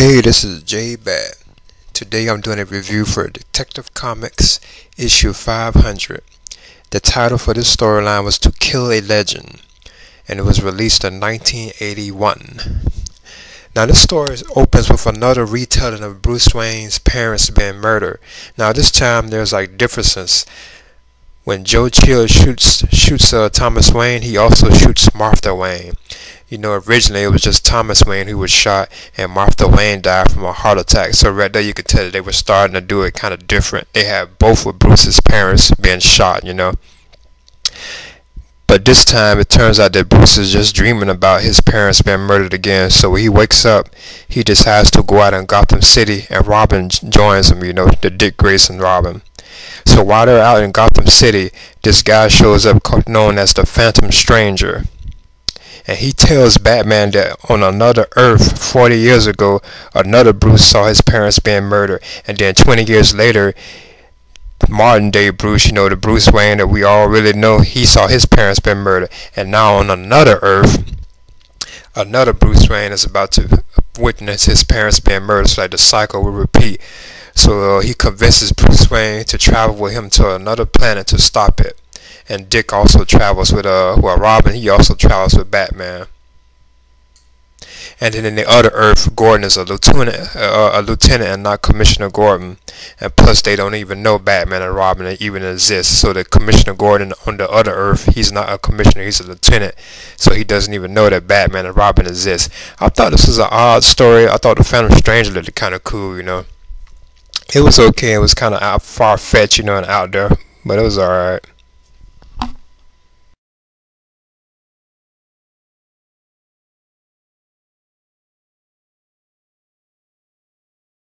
Hey, this is Jbat. Today I'm doing a review for Detective Comics issue 500. The title for this storyline was To Kill a Legend, and it was released in 1981. Now this story opens with another retelling of Bruce Wayne's parents being murdered. Now this time there's like differences. When Joe Chill shoots shoots uh, Thomas Wayne, he also shoots Martha Wayne. You know, originally it was just Thomas Wayne who was shot, and Martha Wayne died from a heart attack. So right there, you could tell that they were starting to do it kind of different. They had both of Bruce's parents being shot. You know. But this time it turns out that Bruce is just dreaming about his parents being murdered again. So when he wakes up, he decides to go out in Gotham City and Robin joins him, you know, the Dick Grayson Robin. So while they're out in Gotham City, this guy shows up known as the Phantom Stranger and he tells Batman that on another Earth 40 years ago, another Bruce saw his parents being murdered, and then 20 years later, modern day Bruce, you know, the Bruce Wayne that we all really know, he saw his parents being murdered, and now on another Earth, another Bruce Wayne is about to witness his parents being murdered, so like the cycle will repeat. So uh, he convinces Bruce Wayne to travel with him to another planet to stop it and Dick also travels with uh well Robin he also travels with Batman. And then in the other Earth, Gordon is a lieutenant, uh, a lieutenant, and not Commissioner Gordon. And plus, they don't even know Batman and Robin even exist. So the Commissioner Gordon on the other Earth, he's not a commissioner, he's a lieutenant. So he doesn't even know that Batman and Robin exist. I thought this was an odd story. I thought the Phantom Stranger looked kind of cool, you know. It was okay. It was kind of far fetched, you know, and out there, but it was alright.